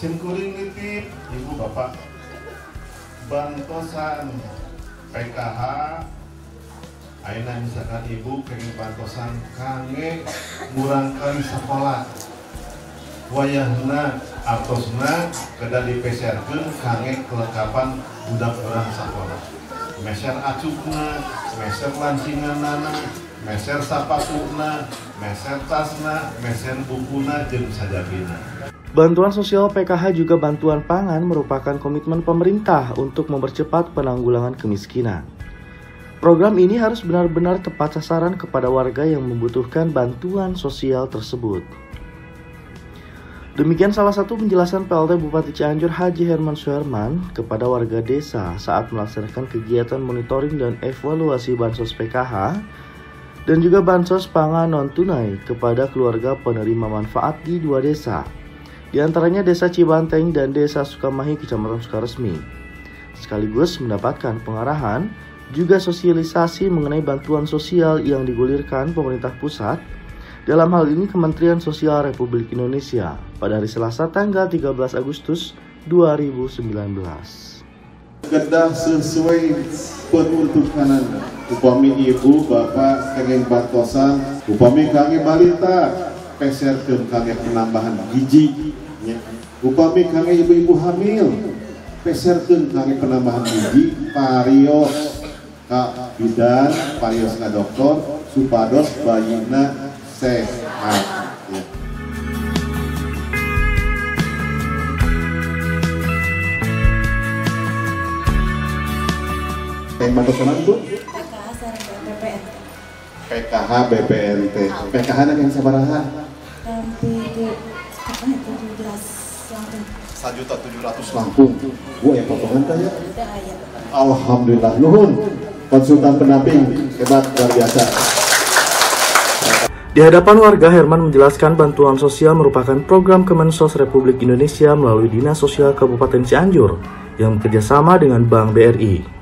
Cengkuring nitip ibu bapak. Bantosan PKH Aina misalkan ibu pengen bantosan kange kurang kali sekolah. Wayahna artosna kada dipeserkeun kange kelengkapan budak orang sekolah. Meser acukna meser lancinganana meser sapatuna meser tasna meser bukuna jeung sajabina. Bantuan sosial PKH juga bantuan pangan merupakan komitmen pemerintah untuk mempercepat penanggulangan kemiskinan. Program ini harus benar-benar tepat sasaran kepada warga yang membutuhkan bantuan sosial tersebut. Demikian salah satu penjelasan PLT Bupati Cianjur Haji Herman Suherman kepada warga desa saat melaksanakan kegiatan monitoring dan evaluasi bansos PKH dan juga bansos pangan non-tunai kepada keluarga penerima manfaat di dua desa di antaranya Desa Cibanteng dan Desa Sukamahi Kecamatan Sukaresmi. Sekaligus mendapatkan pengarahan juga sosialisasi mengenai bantuan sosial yang digulirkan pemerintah pusat dalam hal ini Kementerian Sosial Republik Indonesia pada hari Selasa tanggal 13 Agustus 2019. Kedah sesuai peruntukan upami ibu bapak kenging bantosan upami kami balita peserkeun kangge penambahan gizi nya upami kangge ibu-ibu hamil peserkeun kangge penambahan gizi parios ka bidan parios ka dokter supados bayina sehat. Ya. Yang bantosanan itu PKH sareng BPN PKH BPNT PKH yang sabaraha sampai ke apa itu 17 langsung juta tujuh ratus langkung gua yang potongan kaya Alhamdulillah nuhun. Konsultan pendamping hebat luar biasa. Di hadapan warga, Herman menjelaskan bantuan sosial merupakan program Kemensos Republik Indonesia melalui Dinas Sosial Kabupaten Cianjur yang bekerjasama dengan Bank BRI.